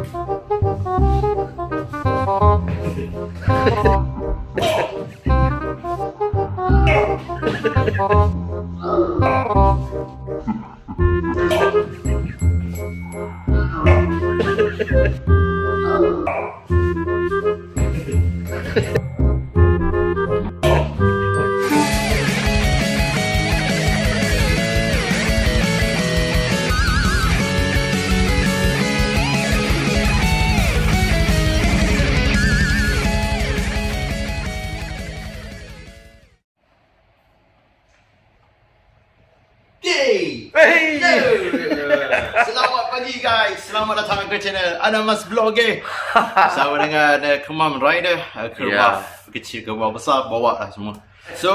Thank you. Ke channel Anamas Vlog eh. Bersama dengan uh, Kemam Rider, uh, Kerbaf Ya. kecil kerbaf besar bawa lah semua. So,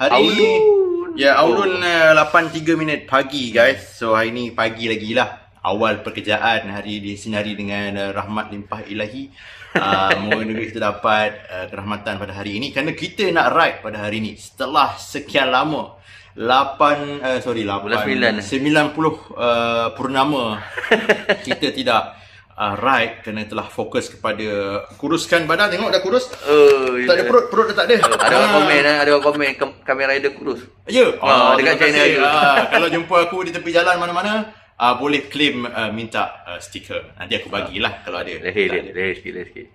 hari ini Aulun. Ya, Aulun uh, 8.3 minit pagi guys. So, hari ni pagi lagi lah. Awal pekerjaan hari disinari dengan uh, rahmat limpah ilahi. Uh, Moga-moga kita dapat uh, kerahmatan pada hari ini kerana kita nak ride pada hari ini setelah sekian lama 8 uh, sorry 8 Bulan sembilan, eh? 90 uh, purnama kita tidak uh, ride kerana telah fokus kepada kuruskan badan tengok dah kurus Oh, tak ada perut perut dah tak ada Ada orang komen ada orang komen kam- kamera rider kurus. Ya, Ah, ah, dekat terima China kasih. tu. Ah, kalau jumpa aku di tepi jalan mana-mana, ah, boleh claim ah, minta ah, stiker. Nanti aku bagilah kalau ada. Leher, leher, sikit, leher sikit.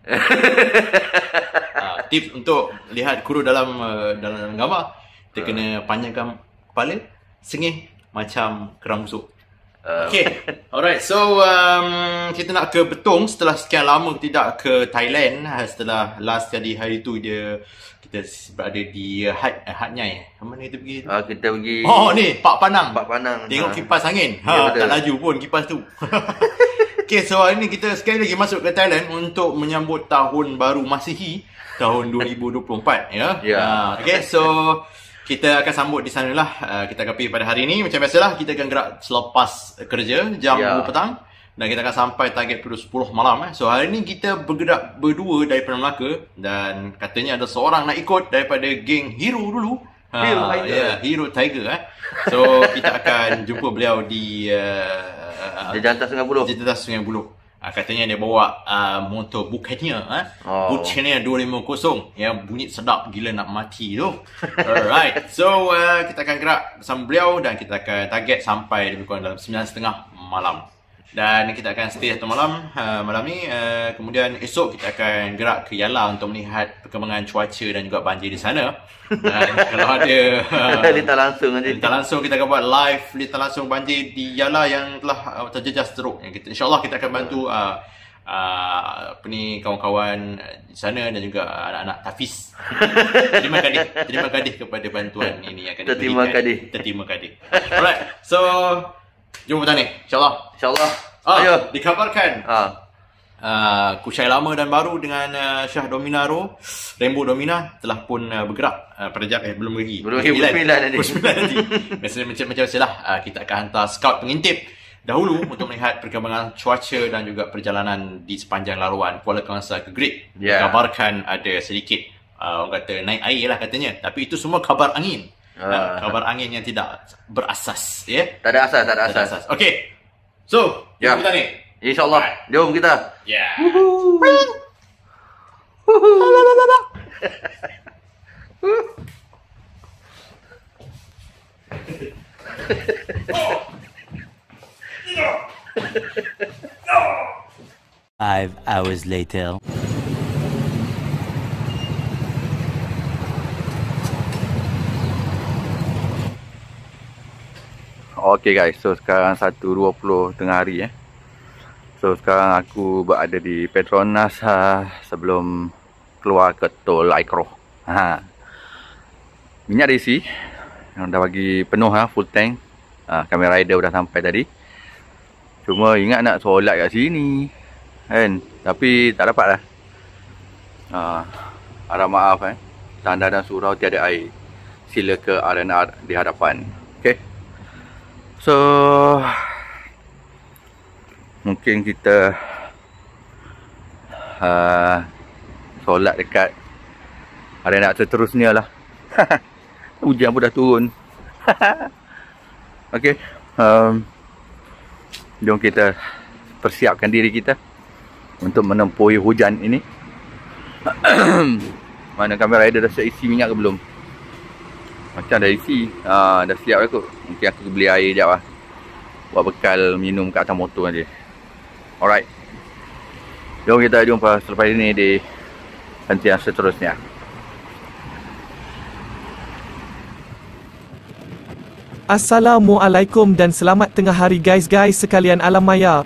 Ah, tips untuk lihat kuru dalam ah, dalam, gambar, kita kena panjangkan kepala, sengih macam kerang busuk. Uh, Okay, alright. So um, kita nak ke Betong setelah sekian lama tidak ke Thailand. ah, Setelah last kali hari tu dia kita berada di uh, Hat uh, Hat Nyai. eh. Mana kita pergi? ah, kita pergi Oh ni Pak Panang. Pak Panang. Tengok Ah. kipas angin. Ya, Ha, betul. tak laju pun kipas tu. okay, so hari ni kita sekali lagi masuk ke Thailand untuk menyambut tahun baru Masihi tahun 2024 ya. Ya. Ha, okay, so kita akan sambut di sana lah. Uh, kita akan pergi pada hari ini macam biasalah kita akan gerak selepas kerja jam Ya. 2 petang dan kita akan sampai target pada 10 malam eh. So hari ni kita bergerak berdua daripada Melaka dan katanya ada seorang nak ikut daripada geng Hero dulu. Hero Tiger. Ya, Hero Tiger eh. So kita akan jumpa beliau di uh, Dia jantan Sungai Buloh. di atas Sungai Buloh. Uh, katanya dia bawa uh, motor Buccaneer eh. Oh. Buccaneer 250 yang bunyi sedap gila nak mati tu. Alright. So uh, kita akan gerak bersama beliau dan kita akan target sampai lebih kurang dalam 9.30 malam. Dan kita akan stay satu malam uh, malam ni uh, kemudian esok kita akan gerak ke Yala untuk melihat perkembangan cuaca dan juga banjir di sana. Dan kalau ada uh, Lintas langsung nanti. Lintas langsung kita akan buat live lintas langsung banjir di Yala yang telah uh, terjejas teruk. Yang kita insyaallah kita akan bantu uh, uh, apa ni kawan-kawan di sana dan juga anak-anak Tafiz. terima kasih. Terima kasih kepada bantuan ini yang akan Terima kasih. Terima kasih. Alright. So jom petang ni insyaallah. InsyaAllah. Ah, Ayo. dikabarkan Ah. uh, Kusyai lama dan baru dengan uh, Syah Dominaro Rainbow Domina telah pun uh, bergerak uh, pada jam eh belum lagi Belum lagi, pukul sembilan nanti. Pukul sembilan nanti Biasanya macam macam biasalah uh, kita akan hantar scout pengintip dahulu untuk melihat perkembangan cuaca dan juga perjalanan di sepanjang laruan Kuala Kangsar ke Great Ya. dikabarkan ada sedikit uh, orang kata naik air lah katanya tapi itu semua kabar angin. Uh, kabar angin yang tidak berasas ya yeah? Tak ada asas, tak ada tak ada asas. asas okay so Ya. jom kita ni InsyaAllah. Jom kita. yeah Five hours later. Okay guys, so sekarang 1.20 tengah hari eh. So sekarang aku berada di Petronas ha, sebelum keluar ke tol Aikro. Ha. Minyak dah isi. Dah bagi penuh ha, full tank. Ha, kami rider dah sampai tadi. Cuma ingat nak solat kat sini. Kan? Tapi tak dapat lah. Ha, harap maaf eh. Tanda dan surau tiada air. Sila ke arena di hadapan. Okay. So mungkin kita uh, solat dekat arena seterusnya lah. Hujan pun dah turun. okay. Um, jom kita persiapkan diri kita untuk menempuhi hujan ini. Mana kamera rider dah siap isi minyak ke belum? Macam dah isi. Ha, dah siap aku. Mungkin aku beli air sekejap lah. Buat bekal minum kat atas motor nanti. Alright. Jom kita jumpa selepas ini di hentian seterusnya. Assalamualaikum dan selamat tengah hari guys-guys sekalian alam maya.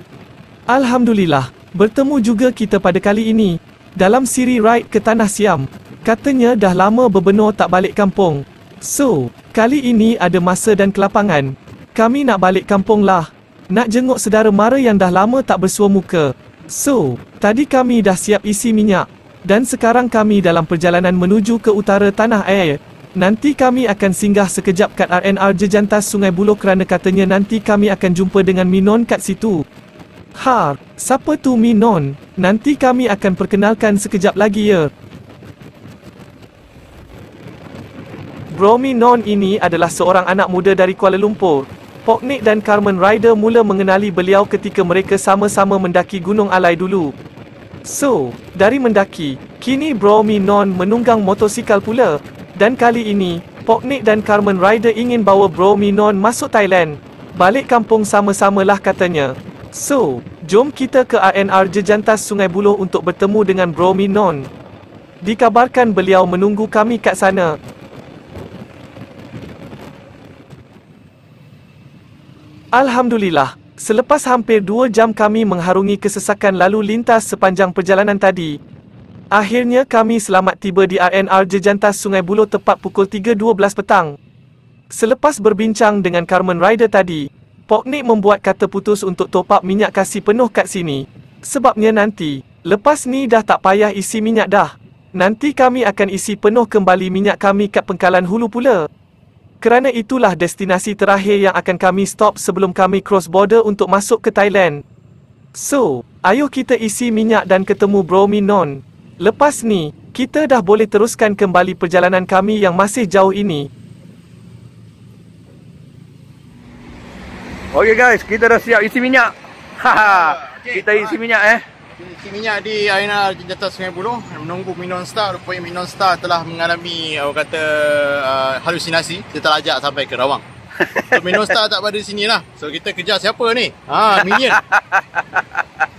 Alhamdulillah, bertemu juga kita pada kali ini dalam siri ride ke Tanah Siam. Katanya dah lama berbenur tak balik kampung. So, kali ini ada masa dan kelapangan. Kami nak balik kampung lah. Nak jenguk sedara mara yang dah lama tak bersua muka. So, tadi kami dah siap isi minyak. Dan sekarang kami dalam perjalanan menuju ke utara tanah air. Nanti kami akan singgah sekejap kat RNR Jejantas Sungai Buloh kerana katanya nanti kami akan jumpa dengan Minon kat situ. Har, siapa tu Minon? Nanti kami akan perkenalkan sekejap lagi ya. Bro Minon ini adalah seorang anak muda dari Kuala Lumpur. Poknik dan Carmen Ryder mula mengenali beliau ketika mereka sama-sama mendaki Gunung Alai dulu. So, dari mendaki, kini Bro Minon menunggang motosikal pula. Dan kali ini, Poknik dan Carmen Ryder ingin bawa Bro Minon masuk Thailand. Balik kampung sama-samalah katanya. So, jom kita ke ANR Jejantas Sungai Buloh untuk bertemu dengan Bro Minon. Dikabarkan beliau menunggu kami kat sana. Alhamdulillah, selepas hampir 2 jam kami mengharungi kesesakan lalu lintas sepanjang perjalanan tadi, Akhirnya kami selamat tiba di RNR Jejantas Sungai Buloh tepat pukul 3.12 petang. Selepas berbincang dengan Carmen Rider tadi, Pok Nick membuat kata putus untuk top up minyak kasih penuh kat sini. Sebabnya nanti, lepas ni dah tak payah isi minyak dah. Nanti kami akan isi penuh kembali minyak kami kat pengkalan hulu pula. Kerana itulah destinasi terakhir yang akan kami stop sebelum kami cross border untuk masuk ke Thailand. So, ayo kita isi minyak dan ketemu Bro Minon. Lepas ni, kita dah boleh teruskan kembali perjalanan kami yang masih jauh ini. Okey guys, kita dah siap isi minyak. Haha. Okey, kita isi minyak eh. Isi minyak di Aina Jentata Sungai Buloh menunggu Minon Star rupanya Minon Star telah mengalami orang kata uh, halusinasi dia terlajak sampai ke Rawang. So Minon Star tak berada di sini lah. So kita kejar siapa ni? Ha, Minion.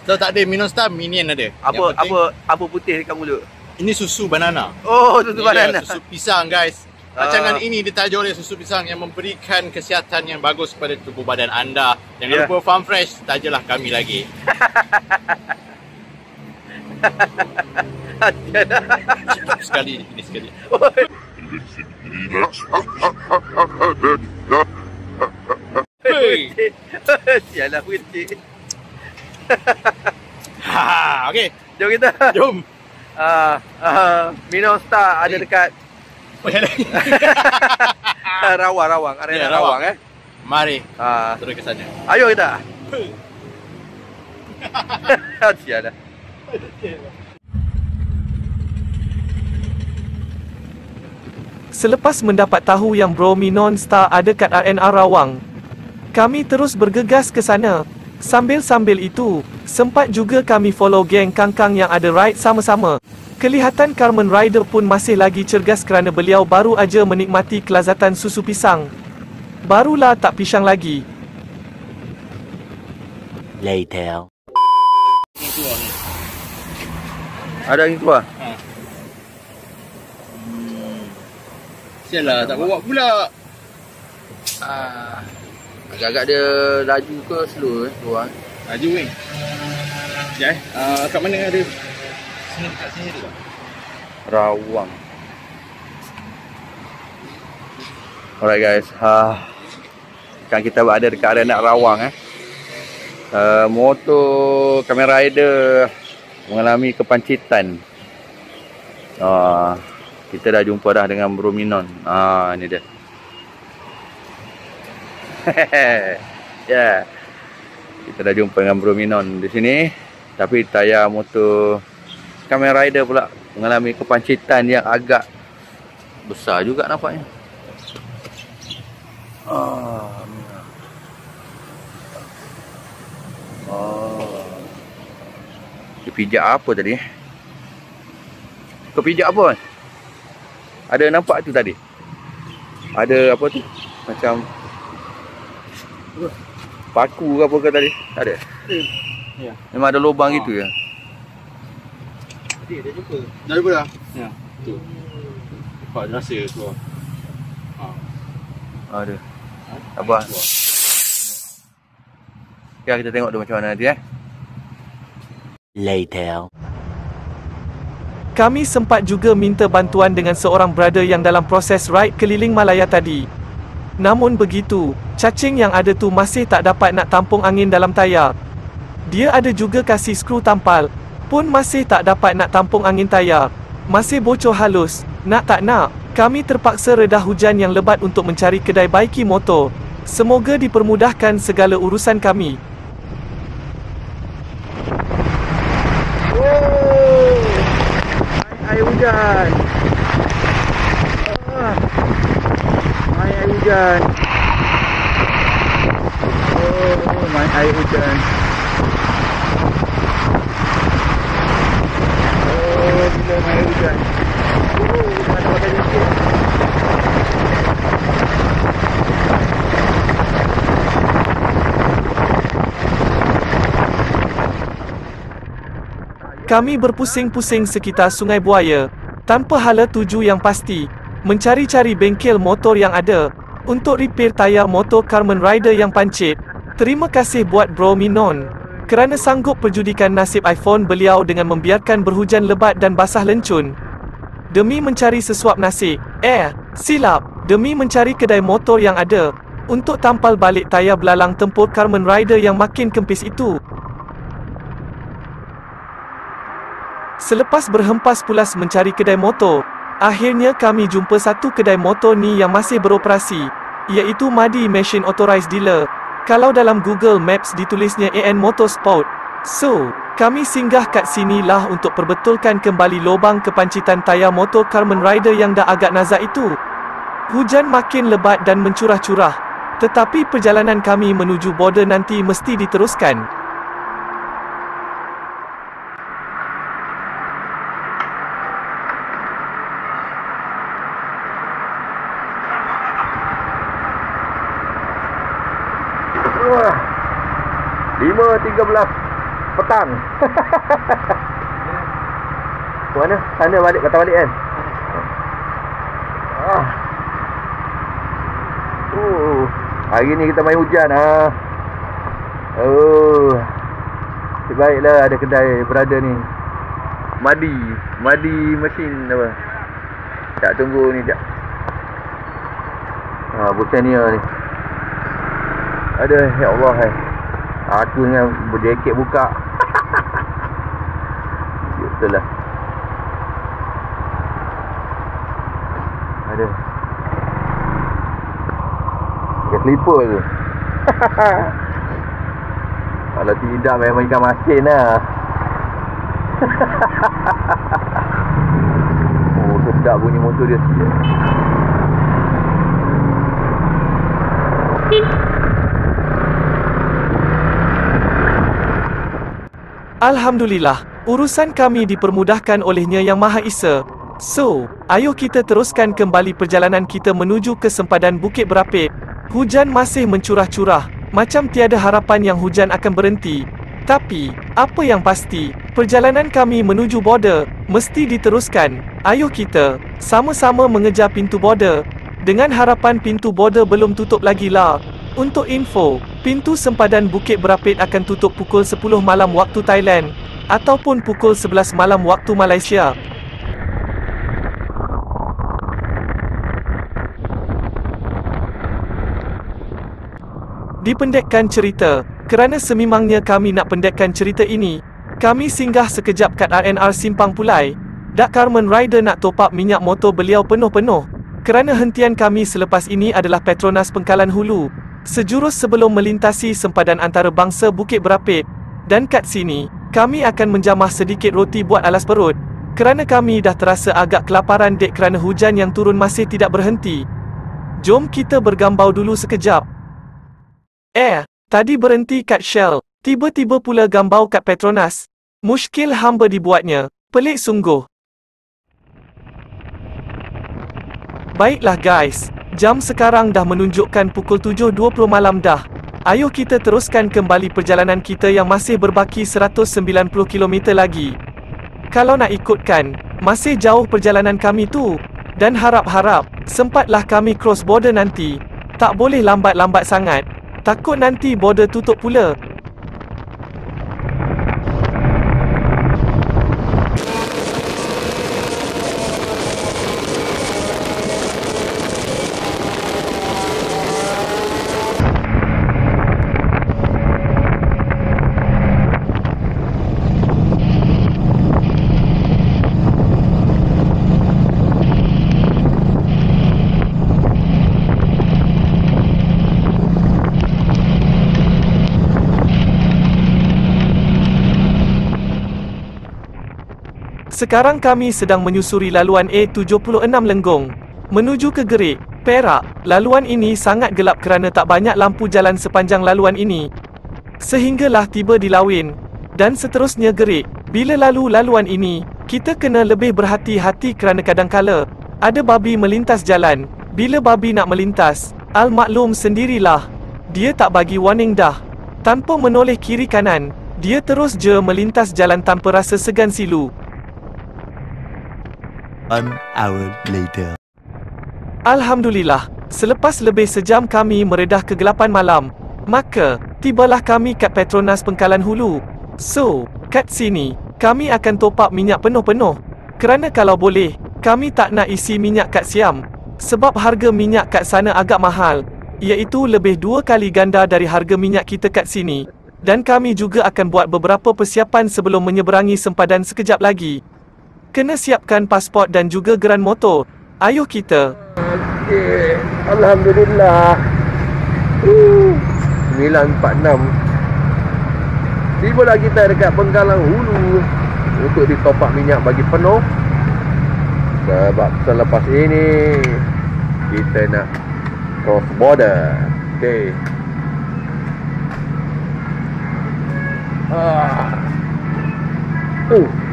So tak ada Minon Star, Minion ada. Apa penting, apa apa putih dekat mulut? Ini susu banana. Oh, tu Ini banana. Susu pisang guys. Ah. Rancangan ini ditaja oleh susu pisang yang memberikan kesihatan yang bagus kepada tubuh badan anda. Jangan Ya. lupa farm fresh, tajalah kami lagi. sekali ini sekali. Hey. Sialah putih. Ha, okey. Jom kita. Jom. Ah, ah, Minum Star ada dekat Oh, ya. Rawang, Rawang, arena Ya, Rawang Rawang. eh. Mari Ah, terus ke sana. ayo kita. Sialah. Selepas mendapat tahu yang Bro Minon Star ada kat RNR Rawang, kami terus bergegas ke sana. Sambil-sambil itu, sempat juga kami follow geng kangkang yang ada ride sama-sama. Kelihatan Carmen Rider pun masih lagi cergas kerana beliau baru aja menikmati kelazatan susu pisang. Barulah tak pisang lagi. Later. Ada yang keluar. Sialah, tak bawa pula. Ah, agak-agak dia laju ke slow eh, keluar. Laju weh. Sekejap eh. Uh, kat mana ada? Sini dekat sini tu. Rawang. Alright guys, ha kan kita berada dekat arena Rawang eh. Uh, motor Kamen Rider mengalami kepancitan. Ah, kita dah jumpa dah dengan Bro Minon. Ah, ini dia. ya. yeah. Kita dah jumpa dengan Bro Minon di sini. Tapi tayar motor Kamen Rider pula mengalami kepancitan yang agak besar juga nampaknya. Ah. Oh. Dia pijak apa tadi? eh? Kau pijak apa? Ada nampak tu tadi? Ada apa tu? Macam paku ke apa ke tadi? Tak ada. Ya. Memang ada lubang gitu ya. Dah jumpa dah? Ya. Tu. Nampak dia rasa keluar. Ha. Ada. Apa? Ya kita tengok tu macam mana nanti eh. Later. Kami sempat juga minta bantuan dengan seorang brother yang dalam proses ride keliling Malaya tadi. Namun begitu, cacing yang ada tu masih tak dapat nak tampung angin dalam tayar. Dia ada juga kasih skru tampal, pun masih tak dapat nak tampung angin tayar. Masih bocor halus, nak tak nak, kami terpaksa redah hujan yang lebat untuk mencari kedai baiki motor. Semoga dipermudahkan segala urusan kami. Hujan. Ah, main air. Oh, main air. Kami berpusing-pusing sekitar Sungai Buaya, tanpa hala tuju yang pasti, mencari-cari bengkel motor yang ada, untuk repair tayar motor Carmen Rider yang pancit. Terima kasih buat Bro Minon, kerana sanggup perjudikan nasib iPhone beliau dengan membiarkan berhujan lebat dan basah lencun. Demi mencari sesuap nasi, eh, silap, demi mencari kedai motor yang ada, untuk tampal balik tayar belalang tempur Carmen Rider yang makin kempis itu. Selepas berhempas pulas mencari kedai motor, akhirnya kami jumpa satu kedai motor ni yang masih beroperasi, iaitu Madi Machine Authorized Dealer. Kalau dalam Google Maps ditulisnya AN Motorsport. So, kami singgah kat sini lah untuk perbetulkan kembali lubang kepancitan tayar motor Carmen Rider yang dah agak nazak itu. Hujan makin lebat dan mencurah-curah, tetapi perjalanan kami menuju border nanti mesti diteruskan. 5.13 petang. Mana? Sana balik, patah balik kan? Ah. Oh. Hari ni kita main hujan ha. Oh. Baiklah ada kedai berada ni. Madi, Madi mesin apa? Tak tunggu ni jap. Ha, Bosnia ni. Aduh, ya Allah hai. Aku dengan berjaket buka. Betul lah. Aduh. Pakai slipper tu. Kalau tidak memang ikan masin lah. oh, sedap bunyi motor dia sikit. Alhamdulillah, urusan kami dipermudahkan olehnya Yang Maha Esa. So, ayo kita teruskan kembali perjalanan kita menuju ke sempadan Bukit Berapit. Hujan masih mencurah-curah, macam tiada harapan yang hujan akan berhenti. Tapi, apa yang pasti, perjalanan kami menuju border mesti diteruskan. Ayo kita sama-sama mengejar pintu border. Dengan harapan pintu border belum tutup lagi lah. Untuk info, pintu sempadan Bukit Berapit akan tutup pukul 10 malam waktu Thailand ataupun pukul 11 malam waktu Malaysia. Dipendekkan cerita, kerana semimangnya kami nak pendekkan cerita ini, kami singgah sekejap kat RNR Simpang Pulai. Dak Carmen Rider nak top up minyak motor beliau penuh-penuh. Kerana hentian kami selepas ini adalah Petronas Pengkalan Hulu. Sejurus sebelum melintasi sempadan antara bangsa Bukit Berapit. Dan kat sini, kami akan menjamah sedikit roti buat alas perut. Kerana kami dah terasa agak kelaparan dek kerana hujan yang turun masih tidak berhenti. Jom kita bergambau dulu sekejap. Eh, tadi berhenti kat Shell, tiba-tiba pula gambau kat Petronas. Muskil hamba dibuatnya. Pelik sungguh. Baiklah guys, jam sekarang dah menunjukkan pukul 7.20 malam dah. Ayuh kita teruskan kembali perjalanan kita yang masih berbaki 190 km lagi. Kalau nak ikutkan, masih jauh perjalanan kami tu. Dan harap-harap, sempatlah kami cross border nanti. Tak boleh lambat-lambat sangat. Takut nanti border tutup pula. Sekarang kami sedang menyusuri laluan A76 Lenggong menuju ke Gerik, Perak. Laluan ini sangat gelap kerana tak banyak lampu jalan sepanjang laluan ini. Sehinggalah tiba di Lawin dan seterusnya Gerik. Bila lalu laluan ini, kita kena lebih berhati-hati kerana kadangkala ada babi melintas jalan. Bila babi nak melintas, al maklum sendirilah. Dia tak bagi warning dah. Tanpa menoleh kiri kanan, dia terus je melintas jalan tanpa rasa segan silu. One hour later. Alhamdulillah, selepas lebih sejam kami meredah kegelapan malam, maka, tibalah kami kat Petronas Pengkalan Hulu. So, kat sini, kami akan top up minyak penuh-penuh. Kerana kalau boleh, kami tak nak isi minyak kat Siam. Sebab harga minyak kat sana agak mahal, iaitu lebih dua kali ganda dari harga minyak kita kat sini. Dan kami juga akan buat beberapa persiapan sebelum menyeberangi sempadan sekejap lagi. Kena siapkan pasport dan juga geran motor. Ayuh kita. Okey, Alhamdulillah. Uh, 946. Tibalah kita dekat Bengkalang Hulu untuk ditop up minyak bagi penuh. Sebab selepas ini kita nak cross border. Okey. Ah. Uh.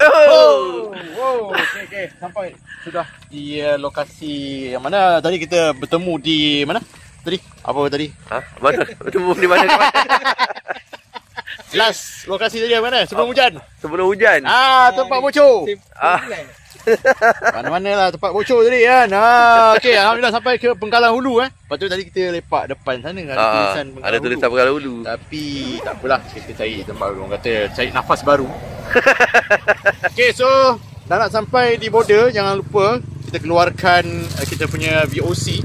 Oh, wow, okey sampai sudah di uh, lokasi yang mana tadi kita bertemu di mana? Tadi apa tadi? Ha? Mana? Bertemu di mana? Last lokasi tadi mana? Sebelum hujan. Sebelum hujan. Ah, tempat bocor. Ah. Mana-mana lah tempat bocor tadi kan. Ah, okey, alhamdulillah sampai ke Pengkalan Hulu eh. Lepas tu tadi kita lepak depan sana ada Ah, tulisan Pengkalan ada tulisan Hulu. Bengkalang Hulu. Tapi tak apalah kita cari tempat baru. Orang kata cari nafas baru. okay so dah nak sampai di border jangan lupa kita keluarkan uh, kita punya VOC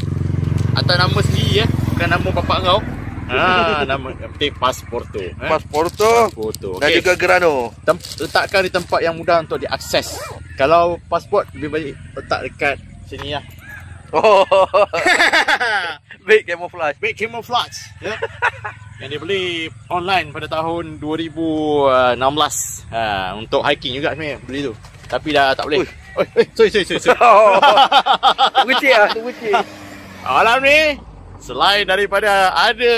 atas nama sendiri ya. Bukan nama bapak kau. Ha, nama penting paspor tu. Eh? Paspor tu Paspor tu. dan Okay. juga Gerano. Tem- letakkan di tempat yang mudah untuk diakses. Kalau pasport lebih baik letak dekat sini lah. Oh. Big camouflage. Big camouflage. Ya. yang dia beli online pada tahun 2016. Ha, untuk hiking juga sebenarnya beli tu. Tapi dah tak boleh. Oi, oi, sorry, sorry, sorry. sorry. Oh. Kucing ah, tu kucing. Malam ni selain daripada ada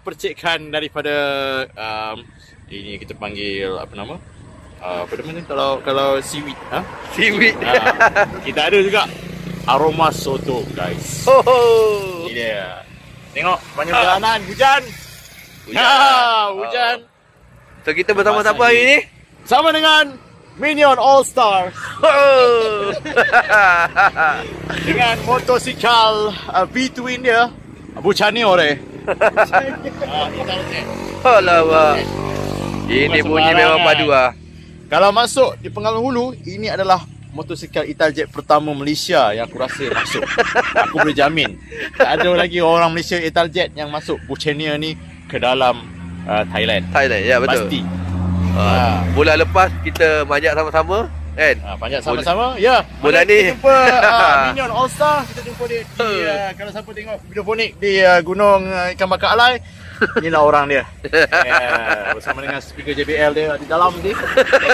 percikan daripada um, ini kita panggil apa nama? Uh, apa nama ni kalau kalau seaweed, ha? Seaweed. Ha, kita ada juga aroma soto, guys. Oh. Ini dia. Tengok banyak perjalanan hujan. Hujan. Ha, hujan. So kita bersama siapa hari ni? Sama dengan Minion All Stars Oh. dengan motosikal uh, V-twin dia. Abu Chani ore. Alamak. Ini bunyi memang padu ah. Kalau masuk di Pengalaman Hulu, ini adalah motosikal Italjet pertama Malaysia yang aku rasa masuk. aku boleh jamin. Tak ada lagi orang Malaysia Italjet yang masuk Buchenia ni ke dalam uh, Thailand. Thailand, ya betul. Pasti. Ah, bulan lepas kita manjat sama-sama kan? Ha, panjat sama-sama. Ya. Bulan ni. Kita jumpa uh, Minion All Star. Kita jumpa dia di, uh, kalau siapa tengok video ponik di uh, Gunung uh, Ikan Bakar Alai. Inilah orang dia. Yeah, bersama dengan speaker JBL dia di dalam ni.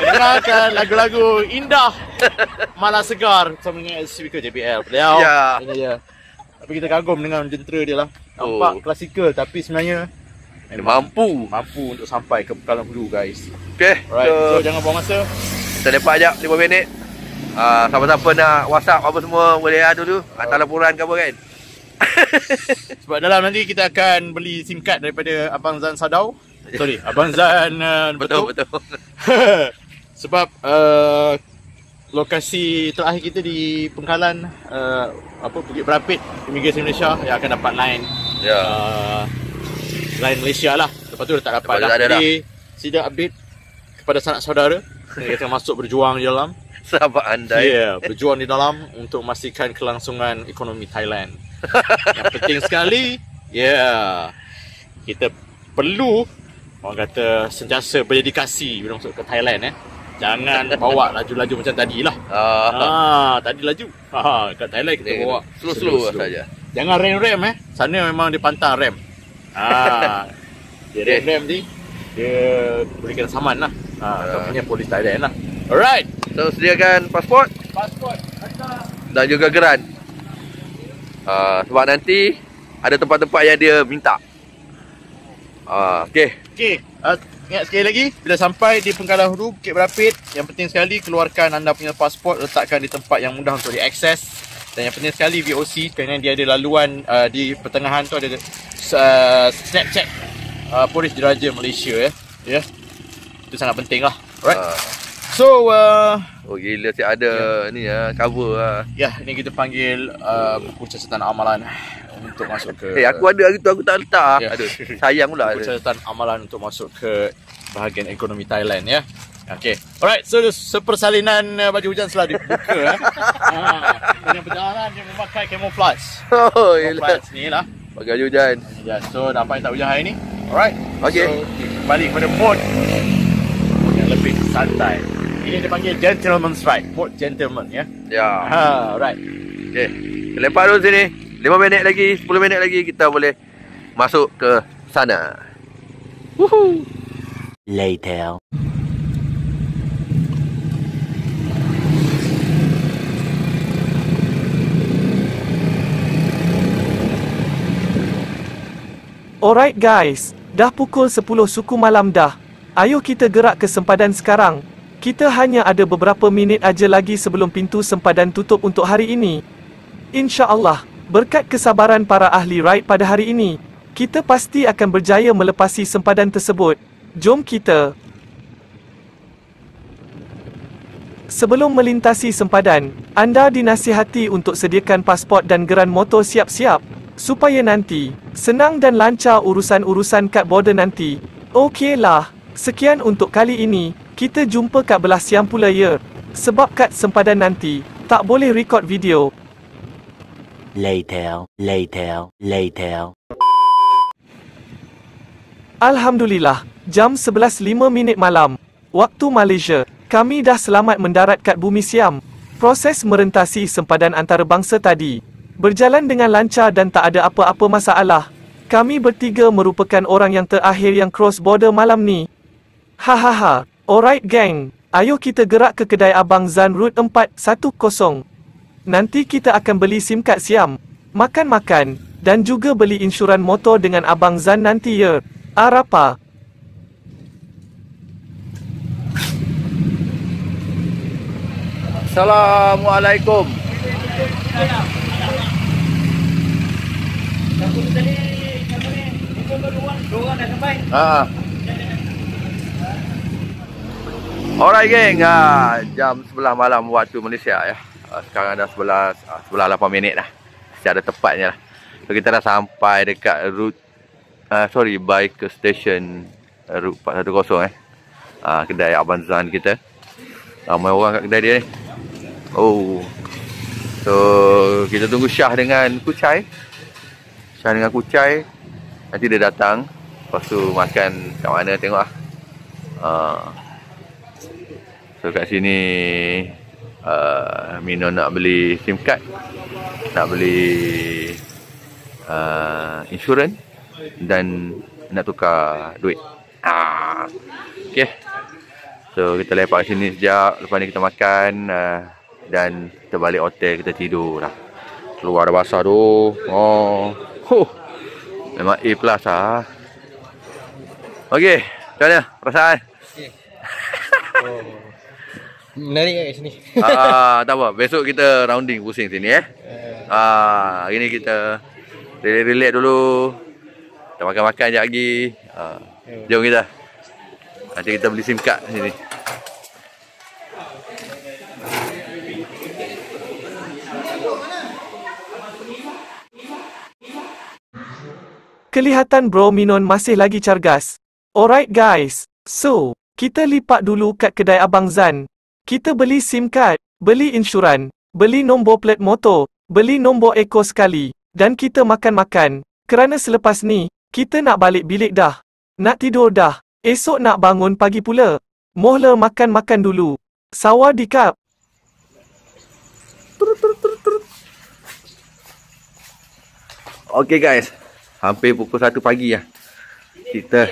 Dengarkan lagu-lagu indah malah segar bersama dengan speaker JBL. Beliau. Ya. Dia. Tapi kita kagum dengan jentera dia lah. Nampak Oh. klasikal tapi sebenarnya Dia mampu. mampu untuk sampai ke Pekalan Hulu guys. Okay. Alright, so, So, jangan buang masa. Kita lepak jap 5 minit. Ah, siapa-siapa nak WhatsApp apa semua boleh ada dulu. Hantar laporan ke apa kan. Sebab dalam nanti kita akan beli SIM card daripada Abang Zan Sadau. Sorry, Abang Zan uh, Betul betul. Sebab uh, lokasi terakhir kita di Pengkalan uh, apa Bukit Berapit Imigresen Malaysia yang akan dapat line Ya. uh, line Malaysia lah. Lepas tu dah tak dapat Lepas dah. dah. Jadi sida update kepada sanak saudara kita akan masuk berjuang di dalam. Sahabat anda. Ya, yeah, berjuang di dalam untuk memastikan kelangsungan ekonomi Thailand. Yang penting sekali, ya, yeah, kita perlu orang kata sentiasa berdedikasi bila masuk ke Thailand eh. Jangan bawa laju-laju macam tadi lah. Ah, Ah, tadi laju. Ah, kat Thailand kita Dia bawa slow-slow saja. Jangan rem-rem eh. Sana memang dia pantang rem. Ah. dia rem-rem ni dia berikan saman lah. Ah, Ah. uh. polis Thailand lah. Alright. So sediakan pasport Pasport. Hantar. dan juga geran. Uh, sebab nanti ada tempat-tempat yang dia minta. Uh, okay. Okey, uh, ingat sekali lagi bila sampai di Pengkalan Hulu Bukit Berapit, yang penting sekali keluarkan anda punya pasport, letakkan di tempat yang mudah untuk diakses. Dan yang penting sekali VOC kerana dia ada laluan uh, di pertengahan tu ada uh, Snapchat uh, Polis Diraja Malaysia ya. Ya. Itu sangat penting lah. Alright. Uh, So uh, oh gila si ada ni ya cover lah. ya ini kita panggil uh, buku catatan amalan untuk masuk ke Eh aku ada hari tu aku tak letak. Ya. Aduh, sayang pula. buku catatan amalan untuk masuk ke bahagian ekonomi Thailand ya. Okey. Alright, so sepersalinan uh, baju hujan telah dibuka eh. ha, dengan perjalanan dia memakai camouflage. Oh, gila. Camouflage ni lah. Pakai hujan. Ya, so nampak tak hujan hari ni. Alright. Okey. So, kembali kepada mode yang lebih santai. Ini dipanggil gentleman's ride. Mode gentleman ya. Ya. Ha, alright. Okay. Kita lepak dulu sini. 5 minit lagi, 10 minit lagi kita boleh masuk ke sana. Later. Alright guys, dah pukul 10 suku malam dah. Ayo kita gerak ke sempadan sekarang. Kita hanya ada beberapa minit aja lagi sebelum pintu sempadan tutup untuk hari ini. InsyaAllah, berkat kesabaran para ahli ride pada hari ini, kita pasti akan berjaya melepasi sempadan tersebut. Jom kita. Sebelum melintasi sempadan, anda dinasihati untuk sediakan pasport dan geran motor siap-siap supaya nanti senang dan lancar urusan-urusan kad border nanti. Okeylah, sekian untuk kali ini. Kita jumpa kat belah siang pula ya. Sebab kad sempadan nanti tak boleh record video. Later. Later. Later. Alhamdulillah, jam 11.05 minit malam. Waktu Malaysia, kami dah selamat mendarat kat bumi Siam. Proses merentasi sempadan antarabangsa tadi berjalan dengan lancar dan tak ada apa-apa masalah. Kami bertiga merupakan orang yang terakhir yang cross border malam ni. Hahaha, alright gang. Ayo kita gerak ke kedai Abang Zan Route 410. Nanti kita akan beli SIM card Siam, makan-makan, dan juga beli insuran motor dengan Abang Zan nanti ya. Arapa. Assalamualaikum. Ah. Alright geng, ah, jam 11 malam waktu Malaysia ya. Ah, sekarang dah 11 ah, 11 8 minit dah. Secara tepatnya lah. So kita dah sampai dekat route ah, sorry bike station ah, route 410 eh. Ah, kedai Abang Zan kita. Ramai orang kat kedai dia ni. Oh. So kita tunggu Syah dengan Kucai. Syah dengan Kucai. Nanti dia datang. Lepas tu makan kat mana tengok lah. Uh, so kat sini uh, Mino nak beli SIM card. Nak beli uh, insurans dan nak tukar duit. Ah. Okay. So kita lepak sini sekejap, lepas ni kita makan uh, dan kita balik hotel kita tidur lah. Keluar dah basah tu. Oh. Huh. Memang A plus lah. Okay. Macam mana perasaan? Menarik kat sini. ah, tak apa. Besok kita rounding pusing sini eh. Ah, hari ni kita relax-relax dulu. Kita makan-makan sekejap lagi. Ah, jom kita. Nanti kita beli SIM card sini. Kelihatan bro Minon masih lagi cargas. Alright guys, so, kita lipat dulu kat kedai Abang Zan. Kita beli SIM card, beli insuran, beli nombor plat motor, beli nombor ekor sekali, dan kita makan-makan. Kerana selepas ni, kita nak balik bilik dah. Nak tidur dah. Esok nak bangun pagi pula. Mohla makan-makan dulu. Sawa di kap. Okay guys. Hampir pukul 1 pagi lah. Kita.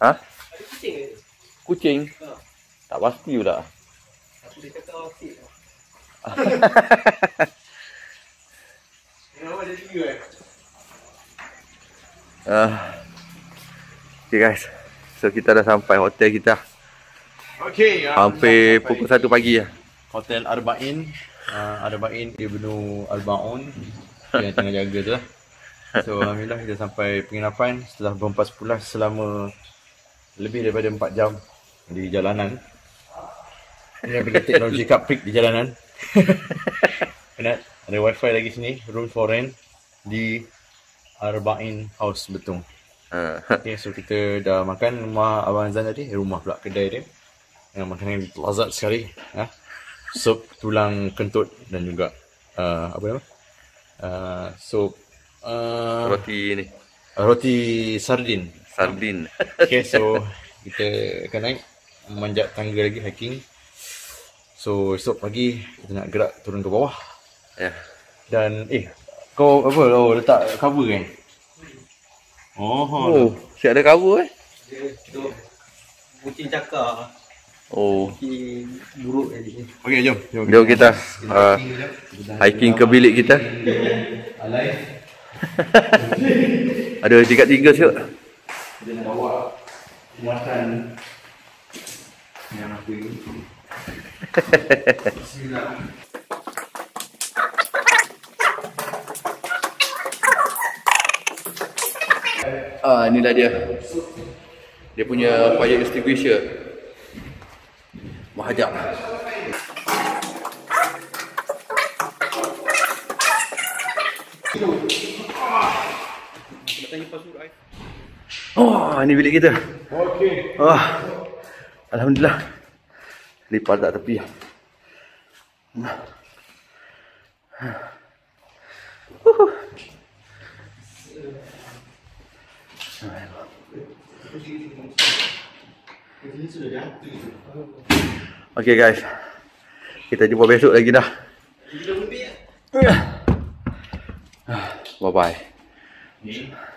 Ha? Kucing. Tak pasti pula. Uh, okay guys. So kita dah sampai hotel kita. Okay. uh, Hampir pukul 1 pagi lah. Hotel Arba'in. Uh, Arba'in Ibnu Al-Ba'un. Yang tengah jaga tu lah. So Alhamdulillah kita sampai penginapan setelah berempas pulas selama lebih daripada 4 jam di jalanan. Ini bila teknologi cupcake di jalanan. Penat. Ada wifi lagi sini. Room for rent di Arba'in House Betung. Uh, Okay, so kita dah makan rumah Abang Azan tadi. Eh, rumah pula kedai dia. Yang makanan yang lazat sekali. Ha? Sup tulang kentut dan juga uh, apa nama? Uh, sup uh, roti ni. roti sardin. Sardin. Okay, so kita akan naik menanjak tangga lagi hiking. So esok pagi kita nak gerak turun ke bawah. Ya. Dan eh kau apa? Oh letak cover kan? Oh, Oh, siap ada cover eh? Kucing cakar. Oh. Kucing buruk tadi. Okey, jom. Jom, Jom kita uh, hiking ke bilik kita. Ada tingkat tiga siap. Kita nak bawa muatan yang aku ini. Ah, inilah dia. Dia punya fire extinguisher. Mahajab. Oh, ini bilik kita. Okey. Oh, Alhamdulillah. Lipat tak tepi. Okay guys. Kita jumpa besok lagi dah. Bye bye.